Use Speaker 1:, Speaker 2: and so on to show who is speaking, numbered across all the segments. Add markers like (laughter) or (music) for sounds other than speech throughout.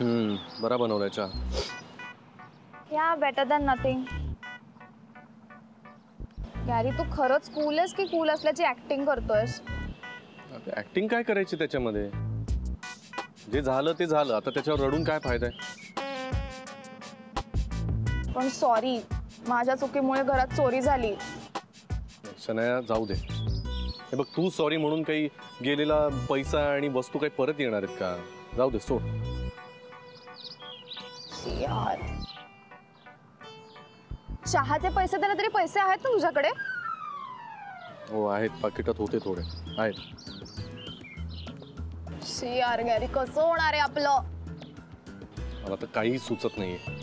Speaker 1: हम्म बरा बनवलाय चहा
Speaker 2: या बेटर दॅन नथिंग गॅरी तू खरंच कूल आहेस की कूल असल्याची ऍक्टिंग करतोयस?
Speaker 1: ऍक्टिंग काय करायची त्याच्यामध्ये? जे झालं ते झालं. आता त्याच्यावर रडून काय फायदा आहे?
Speaker 2: पण सॉरी माझ्या चुकीमुळे घरात चोरी झाली.
Speaker 1: शनाया जाऊ दे. हे बघ तू सॉरी म्हणून काही गेलेला पैसा आणि वस्तू काही परत येणार आहेत का? जाऊ दे सोड.
Speaker 2: यार। चहाचे पैसे देणे तरी पैसे आहेत ना तुझ्याकडे?
Speaker 1: हो आहेत. पाकिटात होते थोडे. आहेत.
Speaker 2: शी यार गॅरी कसं होणार आहे आपलं?
Speaker 1: मला तर काही सुचत नाहीये.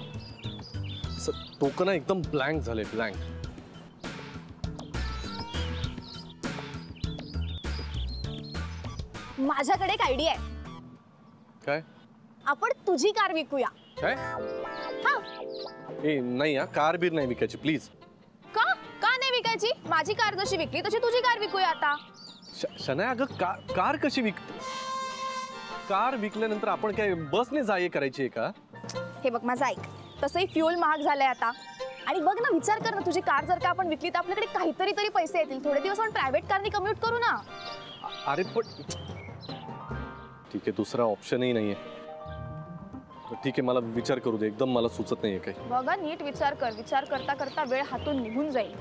Speaker 1: डोकं एकदम ब्लँक झालंय ब्लँक
Speaker 2: माझ्याकडे एक आयडिया आहे.
Speaker 1: काय?
Speaker 2: आपण तुझी कार विकूया. हा।
Speaker 1: ए नाही हा कार बीर नाही विकायची प्लीज़
Speaker 2: का का नाही विकायची माझी कार जशी विकली? तशी तुझी कार विकूया आता।
Speaker 1: शनाया अगं कार कार कशी विक कार विकल्यानंतर आपण काय बसने जा ये करायची आहे का?
Speaker 2: हे बघ माझं ऐक. तसंही फ्युल महाग झालंय आता. आणि बघ ना विचार कर ना तुझी कार जर का आपण विकली तर आपल्याकडे काहीतरी तरी पैसे येतील. थोडे दिवस आपण प्रायव्हेट कारने कम्युट करू ना.
Speaker 1: अ- अरे पण ठीक आहे दुसरा ऑप्शनही नाहीये. ठीक आहे मला विचार करू दे. एकदम मला सुचत नाहीये काही.
Speaker 2: बघा नीट विचार कर. विचार करता करता वेळ हातून निघून जाईल.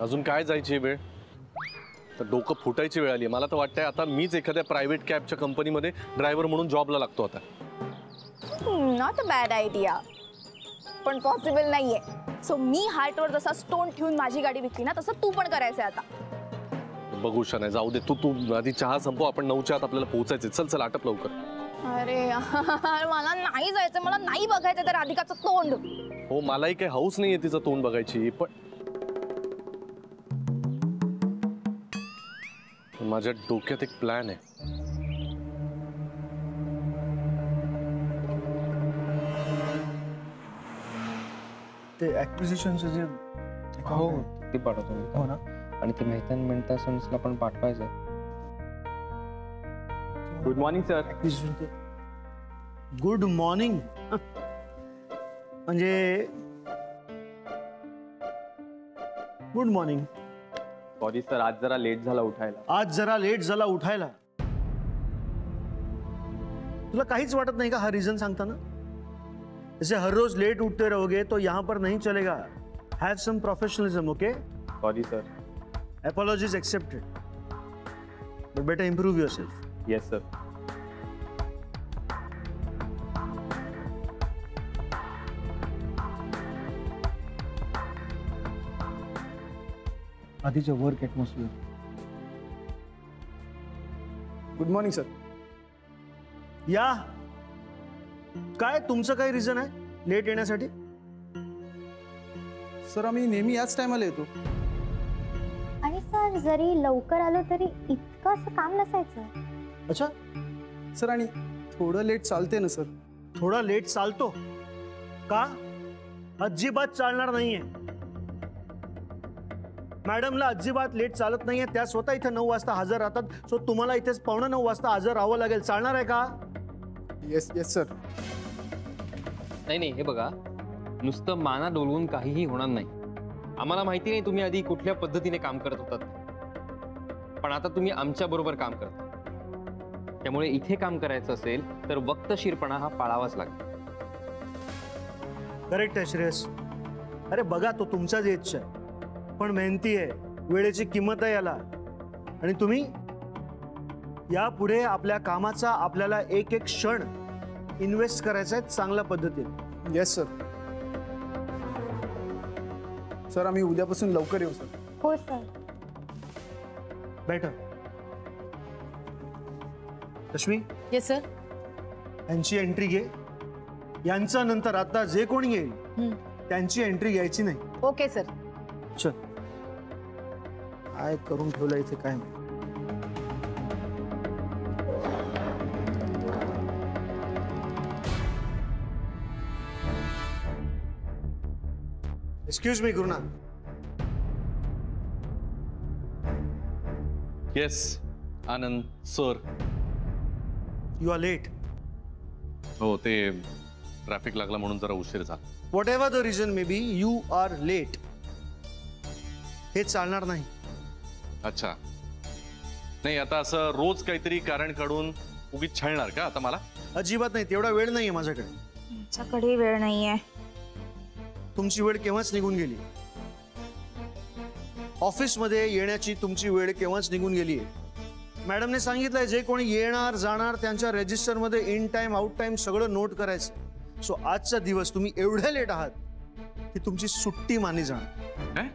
Speaker 1: अजून काय जायची वेळ? तर डोकं फुटायची वेळ आली मला तर वाटतंय आता मीच एखाद्या प्रायव्हेट कॅबच्या कंपनीमध्ये ड्रायव्हर म्हणून जॉबला लागतो आता.
Speaker 2: नॉट अ बॅड आयडिया पण पॉसिबल नाहीये. सो मी हार्टवर जसा स्टोन ठेवून माझी गाडी विकली ना तसं तू पण करायचंय आता.
Speaker 1: बघू नाही जाऊ दे. तू तू आधी चहा संपव. आपण नऊच्या आत आपल्याला पोहोचायचे चल चल आटप लवकर.
Speaker 2: अरे यार, (laughs) मला नाही जायचं मला नाही बघायचं त्या राधिकाचं तोंड.
Speaker 1: हो मलाही काही हाऊस नाहीये तिचं तोंड बघायची पण माझ्या डोक्यात एक प्लॅन आहे.
Speaker 3: ते ॲक्विजिशनचं जे
Speaker 4: हो ती पाठवतो मी.
Speaker 3: हो ना?
Speaker 4: आणि ते मेहता मेंटा सन्सला पण पाठवायचं आहे good morning sir
Speaker 3: good morning म्हणजे गुड मॉर्निंग
Speaker 4: सॉरी सर आज जरा लेट झाला उठायला.
Speaker 3: आज जरा लेट झाला उठायला. तुला काहीच वाटत नाही का हा रिझन सांगताना? जैसे हर रोज लेट उठते रहोगे तो यहाँ पर नहीं चलेगा. Have some professionalism okay
Speaker 4: sorry sir
Speaker 3: apologies accepted. But better improve yourself.
Speaker 4: Yes sir
Speaker 3: आधीच्या work atmosphere
Speaker 5: good morning sir
Speaker 3: या. काय तुमचं काय रिझन आहे लेट येण्यासाठी?
Speaker 5: सर आम्ही नेहमी याच टायमाला येतो.
Speaker 6: आणि सर जरी लवकर आलो तरी इतकं असं काम नसायचं.
Speaker 3: अच्छा.
Speaker 5: सर आणि थोडं लेट चालते ना सर?
Speaker 3: थोडा लेट चालतो? का? अजिबात चालणार नाहीये. मॅडमला अजिबात लेट चालत नाहीये. त्या स्वतः इथे नऊ वाजता हजर राहतात. सो तुम्हाला इथेच पावणे नऊ वाजता हजर राहावं लागेल. चालणार आहे का?
Speaker 5: येस येस सर
Speaker 4: नाही नाही हे बघा. नुसतं माना डोलवून काहीही होणार नाही. आम्हाला माहिती नाही तुम्ही आधी कुठल्या पद्धतीने काम करत होतात. पण आता तुम्ही आमच्या बरोबर काम करता. त्यामुळे इथे काम करायचं असेल तर वक्तशीरपणा हा पाळावाच लागेल
Speaker 3: करेक्ट आहे श्रेयस. अरे बघा तो तुमचाच एजचा आहे. पण मेहनती आहे. वेळेची किंमत आहे याला. आणि तुम्ही? यापुढे आपल्या कामाचा आपल्याला एक एक क्षण इन्व्हेस्ट करायचा आहे चांगल्या पद्धतीने.
Speaker 5: येस सर सर आम्ही उद्यापासून लवकर येऊ सर
Speaker 6: हो sir
Speaker 3: better Rashmi
Speaker 7: yes sir
Speaker 3: यांची एंट्री घे. यांचा नंतर आता जे कोणी येईल
Speaker 7: हम्म.
Speaker 3: त्यांची एंट्री घ्यायची नाही.
Speaker 7: ओके सर
Speaker 3: चल. काय करून ठेवलं इथे काय माहित. Excuse me Gurunath
Speaker 1: yes Anand sir
Speaker 3: you are late
Speaker 1: हो ते ट्रॅफिक लागला म्हणून जरा उशीर झाला.
Speaker 3: Whatever the reason may be you are late हे चालणार नाही.
Speaker 1: अच्छा. नाही आता असं रोज काहीतरी कारण काढून उगीच छळणार का आता मला?
Speaker 3: अजिबात नाही तेवढा वेळ नाहीये माझ्याकडे.
Speaker 2: तुमच्याकडे वेळ नाहीये.
Speaker 3: तुमची वेळ केव्हाच निघून गेली? ऑफिसमध्ये येण्याची तुमची वेळ केव्हाच निघून गेली मॅडमने सांगितलंय जे कोणी येणार जाणार त्यांच्या रेजिस्टरमध्ये इन टाइम आउट टाइम सगळं नोट करायचं. सो आजचा दिवस तुम्ही एवढे लेट आहात की तुमची सुट्टी मानली जाणार.
Speaker 1: काय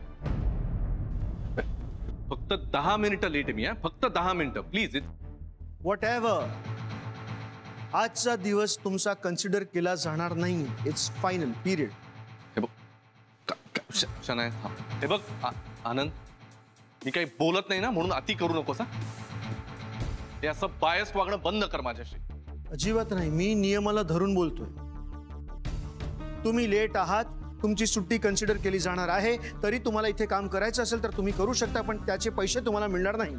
Speaker 1: फक्त दहा मिनिटं लेट मी फक्त दहा मिनिटं प्लीज़
Speaker 3: वॉट एव्हर आजचा दिवस तुमचा कन्सिडर केला जाणार नाही. इट्स फायनल पिरियड
Speaker 1: हे बघ हा. हे बघ आनंद मी काही बोलत नाही ना म्हणून अति करू नकोस हा असं बायस वागणं बंद कर माझ्याशी.
Speaker 3: अजिबात नाही मी नियमाला धरून बोलतोय. तुम्ही लेट आहात तुमची सुट्टी कन्सिडर केली जाणार आहे तरी तुम्हाला इथे काम करायचं असेल तर तुम्ही करू शकता पण त्याचे पैसे तुम्हाला मिळणार नाही.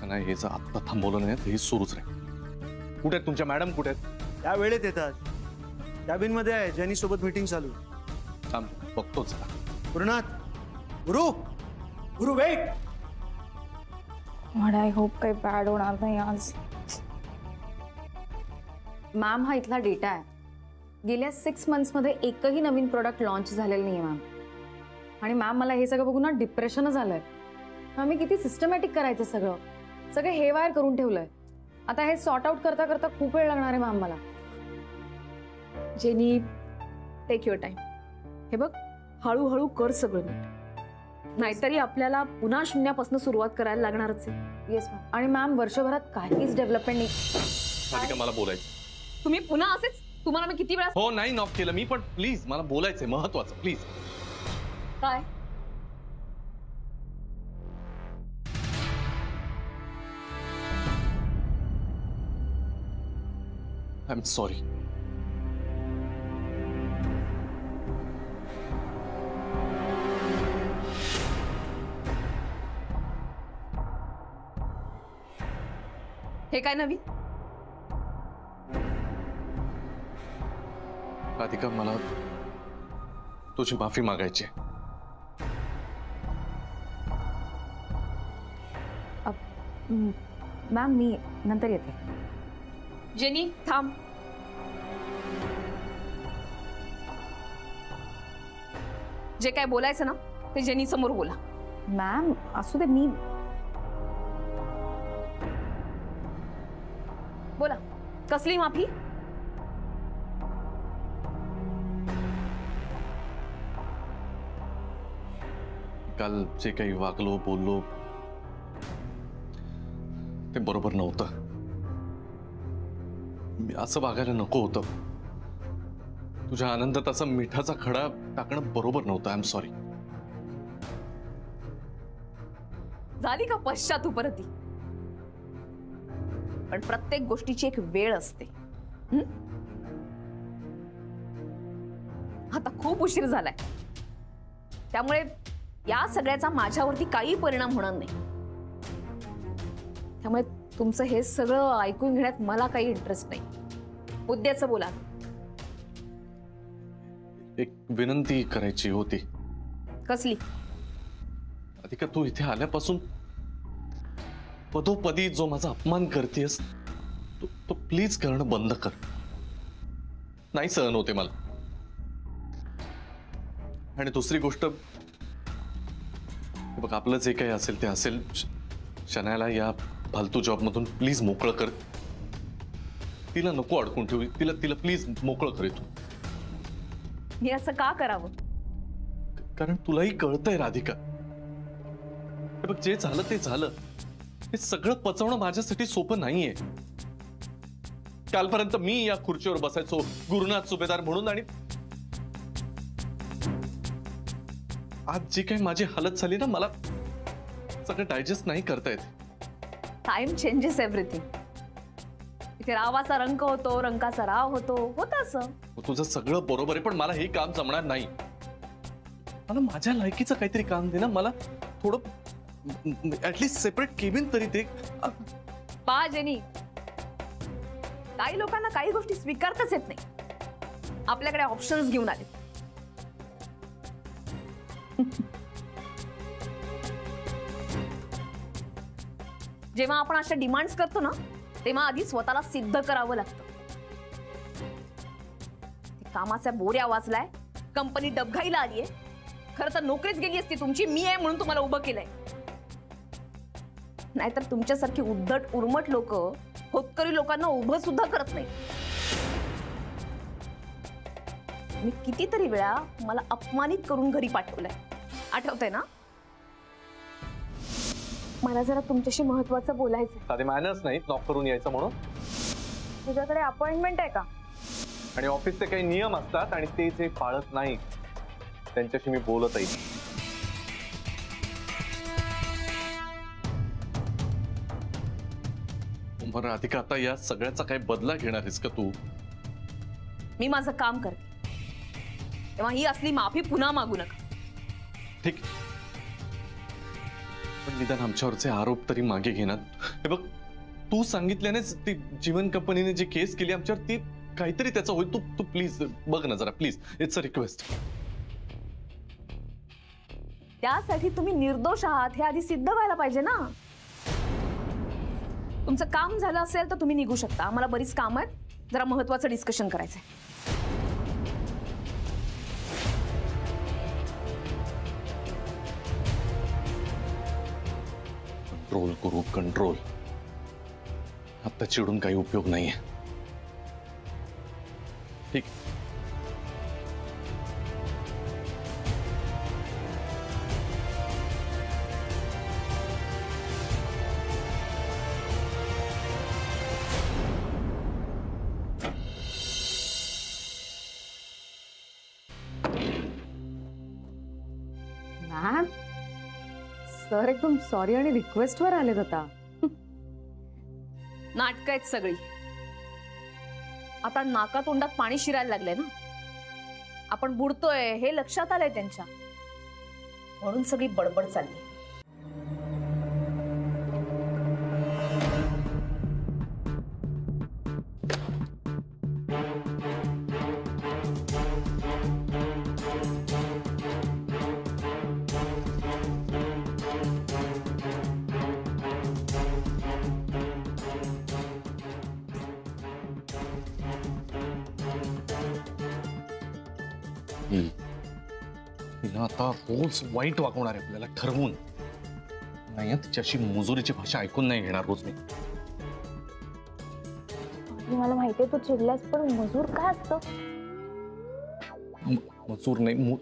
Speaker 1: शनाय हे जर आत्ता थांबवलं नाही हे सुरूच राहील. कुठे आहेत तुमच्या मॅडम? कुठे आहेत?
Speaker 3: त्या वेळेत येतात. कॅबिन आहे ज्यांनी सोबत मीटिंग चालू.
Speaker 1: थांब बघतोच
Speaker 3: गुरुनाथ गुरु गुरु वेट
Speaker 2: मला आय होप काही बॅड होणार नाही आज.
Speaker 7: मॅम हा इथला डेटा आहे. गेल्या सिक्स मंथ्समध्ये एकही नवीन प्रोडक्ट लॉन्च झालेलं नाही आहे मॅम आणि मॅम मला हे सगळं बघून ना डिप्रेशनच आलंय मॅम मी किती सिस्टमॅटिक करायचं सगळं? सगळं हे वायर करून ठेवलंय. आता हे सॉर्ट आउट करता करता खूप वेळ लागणार आहे मॅम मला.
Speaker 8: जेनी टेक युअर टाइम हे बघ हळूहळू कर सगळं नीट. नाहीतरी आपल्याला पुन्हा शून्यापासून सुरुवात करायला लागणारच आहे.
Speaker 7: येस मॅम आणि मॅम वर्षभरात काहीच डेव्हलपमेंट नाही.
Speaker 1: मला बोलायचं?
Speaker 8: तुम्ही पुन्हा असेच? तुम्हाला मी किती वेळा
Speaker 1: हो नाही नॉक केलं. मी पण प्लीज मला बोलायचंय महत्वाचं प्लीज
Speaker 8: काय?
Speaker 1: आय एम सॉरी
Speaker 8: हे काय नवीन
Speaker 1: राधिका मला तुझी माफ़ी मागायची.
Speaker 7: मॅम मी नंतर येते.
Speaker 8: जेनी थांब. जे काय बोलायचं ना ते जेनी समोर बोला.
Speaker 7: मॅम असू दे मी
Speaker 8: कसली माफ़ी?
Speaker 1: काल जे काही वागलो बोललो ते बरोबर नव्हतं मी असं वागायला नको होतं। तुझ्या आनंदात असा मिठाचा खडा टाकणं बरोबर नव्हतं आय एम सॉरी
Speaker 8: झाली का पश्चातुपरती पण प्रत्येक गोष्टीची एक वेळ असते. आता खूप उशीर झालाय. त्यामुळे या सगळ्याचा माझ्यावरती काही परिणाम होणार नाही. त्यामुळे तुमचं हे सगळं ऐकून घेण्यात मला काही इंटरेस्ट नाही. मुद्द्याचं बोला.
Speaker 1: एक विनंती करायची होती.
Speaker 8: कसली?
Speaker 1: अधिका तू इथे आल्यापासून पदोपदी जो माझा अपमान करतेस तो, तो प्लीज़ करणं बंद कर. नाही सहन होते मला. आणि दुसरी गोष्ट बघ आपलं जे काही असेल ते असेल. श- या फालतू जॉबमधून प्लीज़ मोकळं कर. तिला नको अडकून ठेवू. तिला तिला प्लीज़ मोकळं कर तू
Speaker 8: मी असं का करावं?
Speaker 1: कारण तुलाही कळतंय राधिका. हे बघ जे झालं ते झालं. हे सगळं पचवणं माझ्यासाठी सोपं नाहीये. कालपर्यंत मी या खुर्चीवर बसायचो गुरुनाथ सुभेदार म्हणून आणि आज जी काही माझी हालत झाली ना मला सगळं डायजेस्ट नाही करता येत.
Speaker 8: टाइम चेंजेस एव्हरीथिंग इथे रावाचा रंग होतो रंगाचा राव होतो होत असं.
Speaker 1: तुझं सगळं बरोबर आहे पण मला हे काम जमणार नाही. मला माझ्या लायकीचं काहीतरी काम दे ना मला थोडं ऍटलिस्ट सेपरेट केबिन तरी ते
Speaker 8: पा, जेनी। काही लोकांना काही गोष्टी स्वीकारताच येत नाही. आपल्याकडे ऑप्शन्स घेऊन आले. जेव्हा आपण अशा डिमांड्स करतो ना, तेव्हा आधी स्वतःला सिद्ध करावं लागतं. कामाच्या बोऱ्या वाचलाय कंपनी डबघाईला आलीये. खरं तर नोकरीच गेली असती तुमची, मी आहे म्हणून तुम्हाला उभं केलंय. नाहीतर तुमच्यासारखी उद्धट उर्मट लोक होतकरी लोकांना उभं सुद्धा करत नाही मी कितीतरी वेळा मला अपमानित करून घरी पाठवलंय. आठवतंय ना? मला जरा तुमच्याशी महत्वाचं बोलायचं
Speaker 1: साधे मॅनर्स नाहीत नॉक करून यायचं म्हणून.
Speaker 2: तुझ्याकडे अपॉइंटमेंट आहे का?
Speaker 1: आणि ऑफिसचे काही नियम असतात आणि ते जे पाळत नाही त्यांच्याशी मी बोलतही बरं राधिका आता या सगळ्याचा काही बदला घेणार आहेस का तू?
Speaker 8: मी माझं काम करते. तेव्हा ही असली माफ़ी पुन्हा मागू नका.
Speaker 1: ठीक. पण निदान आमच्यावरचे आरोप तरी मागे घेणार हे बघ तू सांगितल्यानेच ती जीवन कंपनीने जी केस केली आमच्यावर ती काहीतरी त्याचं होईल. तू तू प्लीज़ बघ ना जरा प्लीज़ इट्स अ रिक्वेस्ट
Speaker 8: त्यासाठी तुम्ही निर्दोष आहात हे आधी सिद्ध व्हायला पाहिजे ना. तुमचं काम झालं असेल तर शकता. आम्हाला बरीच काम आहेत. जरा महत्वाचं डिस्कशन करायचंय.
Speaker 1: कंट्रोल करू कंट्रोल आता चिडून काही उपयोग नाहीये. ठीक.
Speaker 7: मॅम सर एकदम सॉरी आणि रिक्वेस्ट वर आलेत आता. (laughs)
Speaker 8: नाटक आहेत सगळी. आता नाका तोंडात पाणी शिरायला लागले ना? आपण बुडतोय हे लक्षात आलंय त्यांच्या. म्हणून सगळी बडबड चालली.
Speaker 1: तिला आता रोज वाईट वागवणार आहे आपल्याला ठरवून. नाही तिच्याशी मुजुरीची भाषा ऐकून नाही घेणार रोज मी
Speaker 2: मला माहितीये तू चिडलास पण मजूर असतं?
Speaker 1: मजूर नाही मु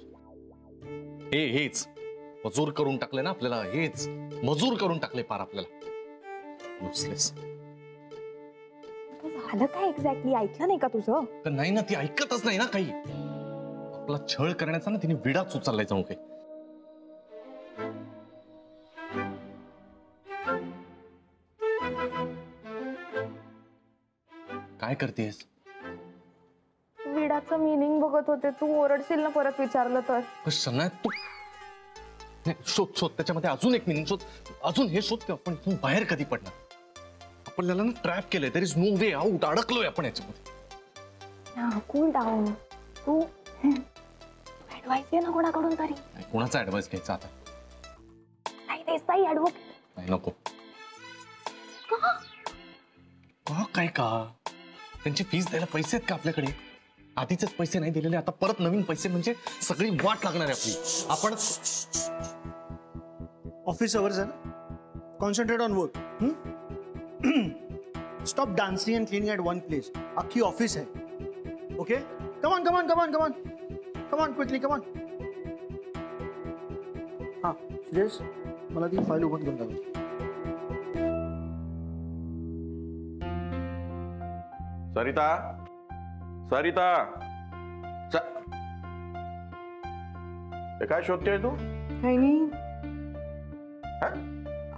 Speaker 1: हे हेच. मजूर करून टाकले ना आपल्याला हेच. मजूर करून टाकले पार आपल्याला. Useless.
Speaker 2: झालं काय एक्झॅक्टली ऐकलं नाही का तुझं?
Speaker 1: तर नाही ना ती ऐकतच नाही ना काही. आपला छळ करण्याचा ना तिने विडाच उचललाय जाऊ काही काय करतेस?
Speaker 2: विडाचं मिनिंग बघत होते. तू ओरडशील ना परत विचारलं तर.
Speaker 1: शनाय तू नाही, शोध शोध. त्याच्यामध्ये अजून एक मिनिंग शोध. अजून हे शोध की आपण तू बाहेर कधी पडणार? आपल्याला ना ट्रॅप केलंय. There is no way out अडकलोय आपण याच्यामध्ये.
Speaker 2: कूल डाऊन तू ऍडवाइस घे ना कोणाकडून तरी?
Speaker 1: नाही, कोणाचा ऍडवाइस घ्यायचा आता?
Speaker 2: नाही देसाई ऍडव्होकेट
Speaker 1: नाही नको. का? काय का? त्यांची फ़ीस द्यायला पैसे आहेत का आपल्याकडे? आधीचेच पैसे नाही दिलेले आता परत नवीन पैसे म्हणजे सगळी वाट लागणार आहे आपली. आपण
Speaker 3: ऑफ़िस अवर्स आहे ना? Concentrate on work stop dancing and cleaning at one place अख्खी ऑफ़िस आहे. Okay come on come on come on come on come on quickly come on हाँ सुरेश मला ती फाईल ओपन करून टाका.
Speaker 9: सरिता सरिता काय शोधतेय तू?
Speaker 10: काही नाही.
Speaker 9: हा?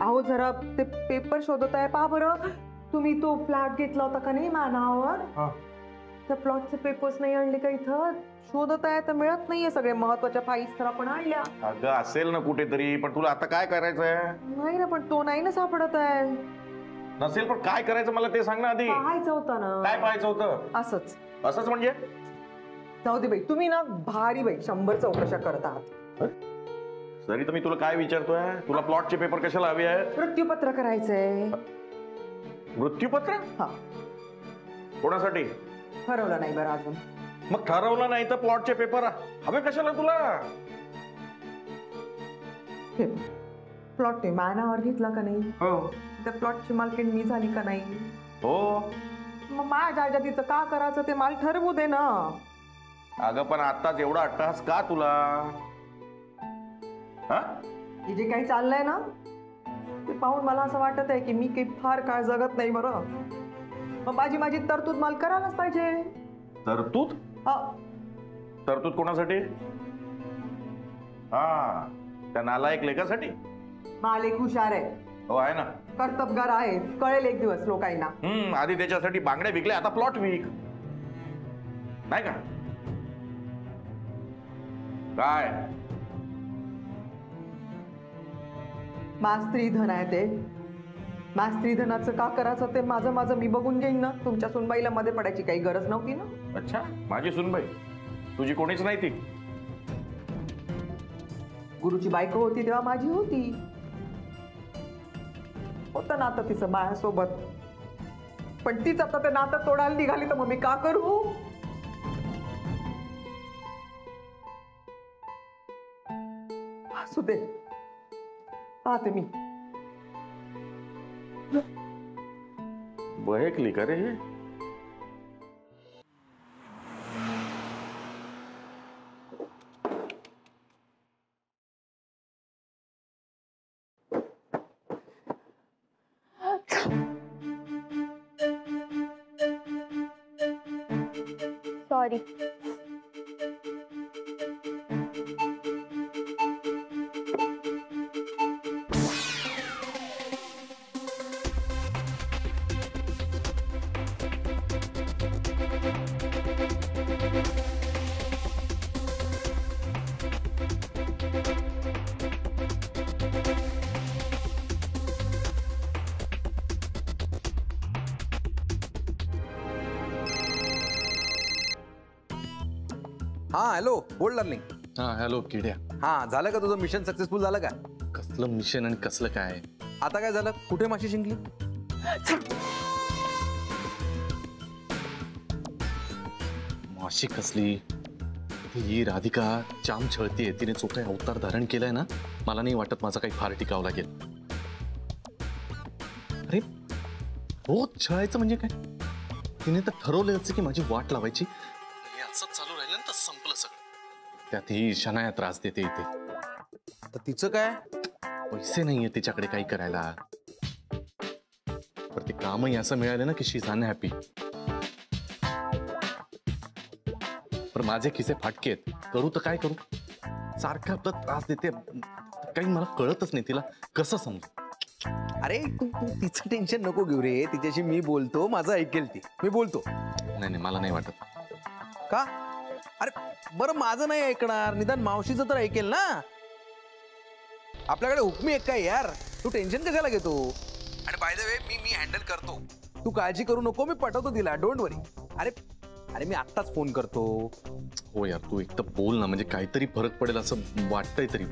Speaker 10: अहो जरा ते पेपर शोधत आहे पहा बरं. तुम्ही तो फ्लॅट घेतला होता का नाही मानावर?
Speaker 9: हा.
Speaker 10: त्या प्लॉटचे पेपर्स नाही आणले का इथं? शोधत आहे तर मिळत नाहीये सगळे महत्त्वाच्या फाईल्स तर आपण आणल्या.
Speaker 9: अगं असेल ना कुठेतरी पण तुला आता काय करायचंय?
Speaker 10: नाही ना पण तो नाही ना सापडत आहे.
Speaker 9: नसेल पण काय करायचं मला ते सांग ना आधी.
Speaker 10: पाहायचं होतं ना.
Speaker 9: काय पाहायचं होतं?
Speaker 10: असंच.
Speaker 9: असंच म्हणजे?
Speaker 10: जाऊ दे बाई तुम्ही ना भारी बाई शंभर चौकशा करत आहात.
Speaker 9: सरी तर मी तुला काय विचारतोय? तुला प्लॉटचे पेपर कशाला हवे आहेत?
Speaker 10: मृत्यूपत्र करायचंय.
Speaker 9: मृत्यूपत्र?
Speaker 10: हा.
Speaker 9: कोणासाठी?
Speaker 10: ठरवलं नाही बरं अजून.
Speaker 9: मग ठरवलं नाही तर प्लॉटचे पेपर हवे कशाला तुला?
Speaker 10: प्लॉट ते मानावर घेतला का नाही?
Speaker 9: हो.
Speaker 10: त्या प्लॉटची मालकीण मी झाली का नाही?
Speaker 9: हो.
Speaker 10: मग माझ्या जातीचं का करायचं ते मला ठरवू दे ना.
Speaker 9: अगं पण आताच एवढा अट्टहास का तुला? हा?
Speaker 10: हे जे काही चाललंय ना ते पाहून मला असं वाटत आहे की मी काही फार काळ जगत नाही बरं. मग माझी माझी तरतूद मला करायलाच पाहिजे.
Speaker 9: तरतूद?
Speaker 10: हा,
Speaker 9: तरतूद कोणासाठी? हा त्या नालायक लेखासाठी
Speaker 10: माल एक हुशार आहे.
Speaker 9: हो आहे ना.
Speaker 10: कर्तबगार आहे. कळेल एक दिवस लोकांना.
Speaker 9: हम्म आधी त्याच्यासाठी बांगड्या विकल्या आता प्लॉट विक. नाही का? काय?
Speaker 10: मा स्त्री धन आहे ते. मा स्त्री धनाचं का करायचं ते माझं माझं मी बघून घेईन ना. तुमच्या सुनबाईला मध्ये पडायची काही गरज नव्हती ना.
Speaker 9: अच्छा माझी सुनबाई. तुझी कोणीच नाही ती.
Speaker 10: गुरुची बायको होती तेव्हा माझी होती. होतं नातं तिचं माझ्यासोबत पण तीच आता ते नातं तोडायला निघाली तर मग मी का करू? असू दे. पाहते मी.
Speaker 9: बहेकली का करे हे?
Speaker 11: हा हॅलो बोल डार्लिंग
Speaker 1: हा हॅलो किड्या
Speaker 11: हा झालं का तुझं मिशन सक्सेसफुल झालं का?
Speaker 1: कसलं मिशन आणि कसलं काय?
Speaker 11: आता काय झालं? कुठे माशी शिंकली?
Speaker 1: माशी कसली? ही राधिका चाम छळतीये तिने जो काही अवतार धारण केलाय ना? मला नाही वाटत माझा काही फार टिकावं लागेल. अरे रोज छळायचं म्हणजे काय? तिने तर ठरवलं की माझी वाट लावायची. हे असंच चालू त्यात ही त्रास देते इथे.
Speaker 11: तर तिचं काय?
Speaker 1: पैसे नाहीये तिच्याकडे काही करायला. पण ते कामही असं मिळालं ना की शी इज़ अनहॅपी पण माझे खिसे फाटके आहेत. करू तर काय करू? सारखा आपला त्रास देते. काही मला कळतच नाही तिला. कसं समजू?
Speaker 11: अरे तू तू तिचं टेन्शन नको घेऊ रे. तिच्याशी मी बोलतो माझं ऐकेल ती. मी बोलतो.
Speaker 1: नाही नाही मला नाही वाटत.
Speaker 11: का? अरे बरं माझं नाही ऐकणार. निदान मावशीचं तर ऐकेल ना? आपल्याकडे हुकमी एक काय यार? तू टेन्शन कशाला घेतो? आणि बाय द वे मी मी हँडल करतो. तू काळजी करू नको मी पटवतो तिला. डोंट वरी अरे अरे मी आत्ताच फ़ोन करतो.
Speaker 1: हो यार तू एक तर बोल ना म्हणजे काहीतरी फरक पडेल असं वाटतंय तरी.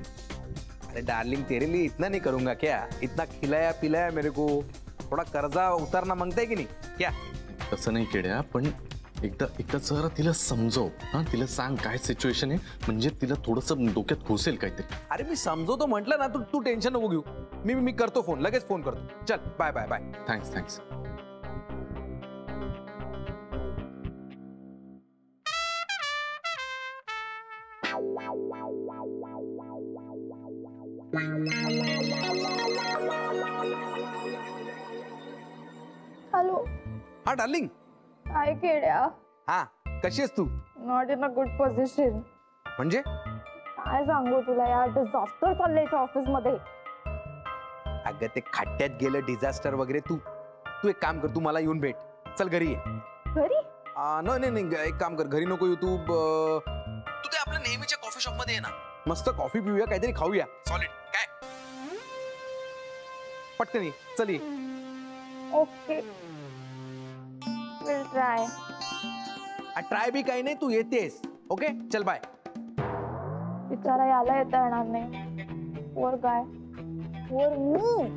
Speaker 11: अरे डार्लिंग तेरे लिए इतना नहीं करूँगा क्या? इतना खिलाया पिलाया मेरे को. थोड़ा कर्जा उतारना माँगता है कि नहीं? क्या?
Speaker 1: तसं नाही केड्या पण एकदा एकदा जरा तिला समजव. हा तिला सांग काय सिच्युएशन आहे. म्हणजे तिला थोडंसं डोक्यात घुसेल काहीतरी.
Speaker 11: अरे मी समजवतो म्हटलं ना तू तू टेन्शन नको घेऊ. मी मी करतो फ़ोन लगेच फ़ोन करतो. चल bye bye bye
Speaker 1: thanks thanks
Speaker 2: hello
Speaker 11: हा डार्लिंग
Speaker 2: काय केड्या?
Speaker 11: हा कशी आहेस तू?
Speaker 2: Not in a good position
Speaker 11: म्हणजे?
Speaker 2: काय सांगू तुला यार डिझास्टर चाललंय इथे ऑफिसमध्ये
Speaker 11: अगं ते खड्ड्यात गेलं डिझास्टर वगैरे तू. तू एक काम कर तू मला येऊन भेट. चल घरी ये.
Speaker 2: घरी?
Speaker 11: आ, नाही नाही नाही एक काम कर घरी नको येऊ तू ब- तू ते आपल्या नेहमीच्या कॉफ़ी शॉप मध्ये ये ना. मस्त कॉफ़ी पिऊया काहीतरी खाऊया. सॉलिड काय? पटकन ये. चल ये.
Speaker 12: Okay. Will try
Speaker 11: try be काही नाही तू येतेस ओके चल बाय
Speaker 12: बिचारा याला येता येणार नाही वर गाय वर मी